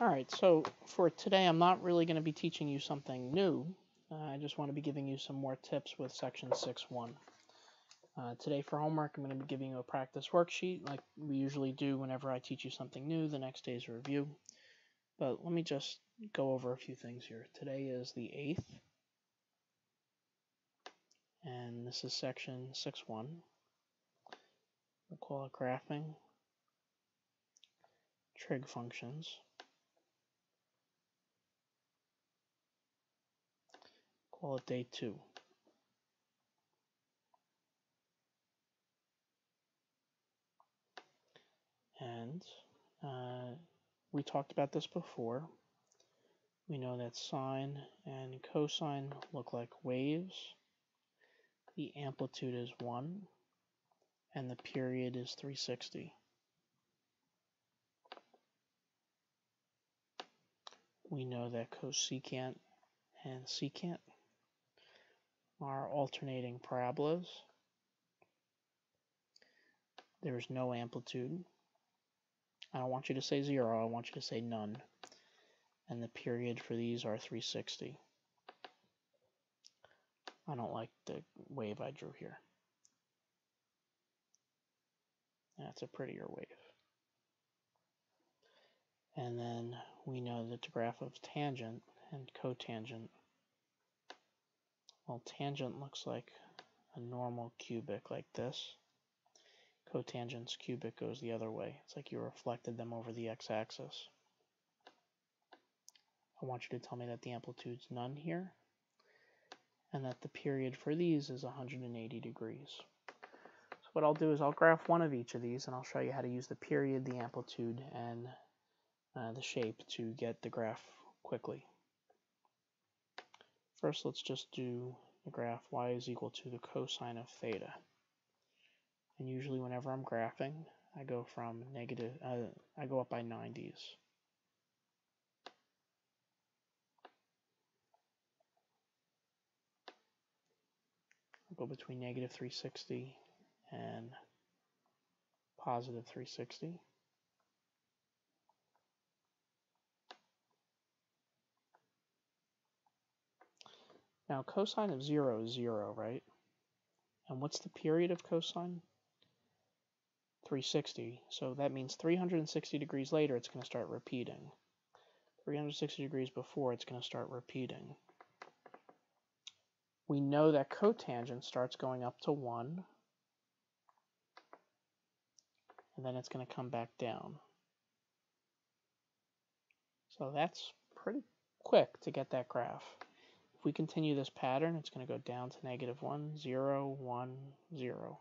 Alright, so for today I'm not really going to be teaching you something new. Uh, I just want to be giving you some more tips with section 6.1. Uh, today for homework I'm going to be giving you a practice worksheet like we usually do whenever I teach you something new. The next day is a review. But let me just go over a few things here. Today is the 8th. And this is section 6.1. We'll call it graphing, trig functions. Call it day two. And uh, we talked about this before. We know that sine and cosine look like waves. The amplitude is 1 and the period is 360. We know that cosecant and secant are alternating parabolas. There's no amplitude. I don't want you to say zero, I want you to say none. And the period for these are 360. I don't like the wave I drew here. That's a prettier wave. And then we know that the graph of tangent and cotangent well, tangent looks like a normal cubic like this. Cotangent's cubic goes the other way. It's like you reflected them over the x-axis. I want you to tell me that the amplitude's none here, and that the period for these is 180 degrees. So what I'll do is I'll graph one of each of these, and I'll show you how to use the period, the amplitude, and uh, the shape to get the graph quickly. First, let's just do the graph y is equal to the cosine of theta. And usually whenever I'm graphing, I go from negative, uh, I go up by 90s. I'll go between negative 360 and positive 360. Now cosine of 0 is 0, right? And what's the period of cosine? 360. So that means 360 degrees later, it's going to start repeating. 360 degrees before, it's going to start repeating. We know that cotangent starts going up to 1, and then it's going to come back down. So that's pretty quick to get that graph. If we continue this pattern, it's going to go down to negative 1, 0, 1, 0.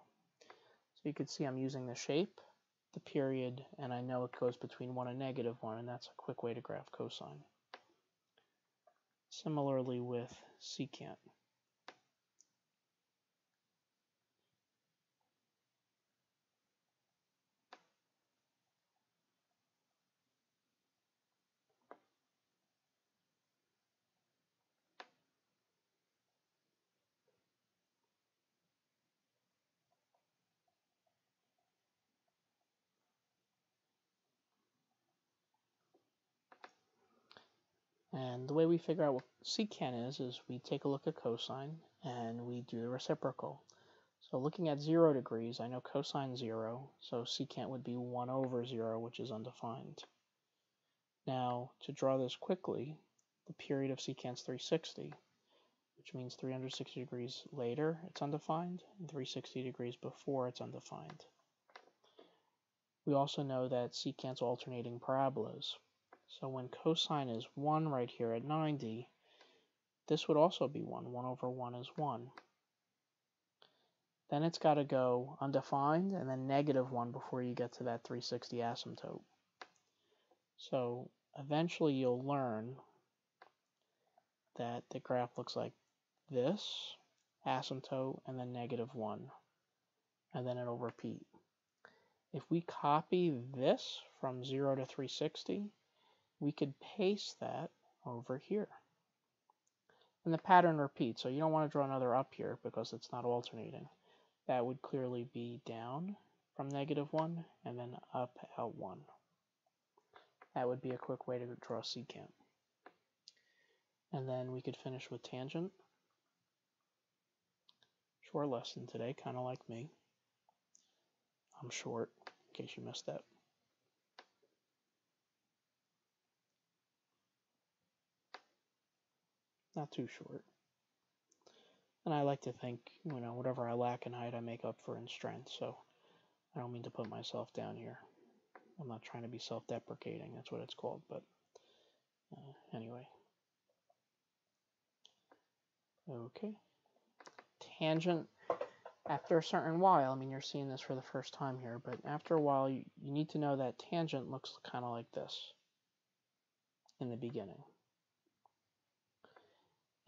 So you can see I'm using the shape, the period, and I know it goes between 1 and negative 1, and that's a quick way to graph cosine. Similarly with secant. And the way we figure out what secant is, is we take a look at cosine and we do the reciprocal. So looking at 0 degrees, I know cosine 0, so secant would be 1 over 0, which is undefined. Now, to draw this quickly, the period of secant is 360, which means 360 degrees later, it's undefined, and 360 degrees before, it's undefined. We also know that secant's alternating parabolas. So when cosine is 1 right here at 90, this would also be 1. 1 over 1 is 1. Then it's got to go undefined and then negative 1 before you get to that 360 asymptote. So eventually you'll learn that the graph looks like this, asymptote, and then negative 1. And then it'll repeat. If we copy this from 0 to 360, we could paste that over here. And the pattern repeats, so you don't want to draw another up here because it's not alternating. That would clearly be down from negative 1 and then up out 1. That would be a quick way to draw secant. And then we could finish with tangent. Short lesson today, kind of like me. I'm short, in case you missed that. Not too short. And I like to think, you know, whatever I lack in height, I make up for in strength. So I don't mean to put myself down here. I'm not trying to be self-deprecating. That's what it's called. But uh, anyway. Okay. Tangent. After a certain while, I mean, you're seeing this for the first time here, but after a while, you, you need to know that tangent looks kind of like this in the beginning.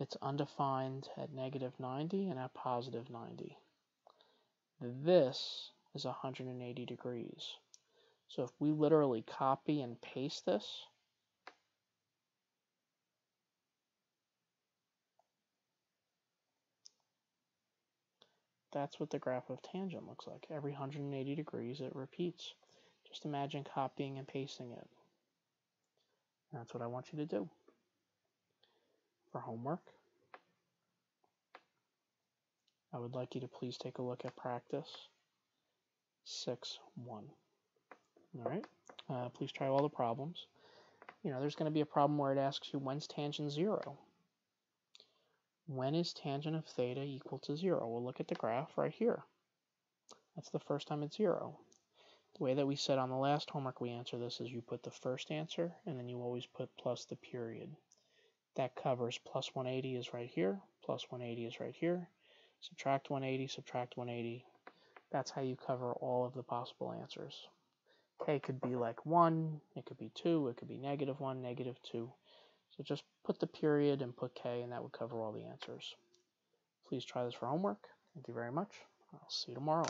It's undefined at negative 90 and at positive 90. This is 180 degrees. So if we literally copy and paste this, that's what the graph of tangent looks like. Every 180 degrees it repeats. Just imagine copying and pasting it. That's what I want you to do for homework. I would like you to please take a look at practice 6-1. All right, uh, please try all the problems. You know, there's going to be a problem where it asks you when's tangent 0? When is tangent of theta equal to 0? We'll look at the graph right here. That's the first time it's 0. The way that we said on the last homework we answer this is you put the first answer and then you always put plus the period. That covers plus 180 is right here, plus 180 is right here, subtract 180, subtract 180. That's how you cover all of the possible answers. K could be like 1, it could be 2, it could be negative 1, negative 2. So just put the period and put K and that would cover all the answers. Please try this for homework. Thank you very much. I'll see you tomorrow.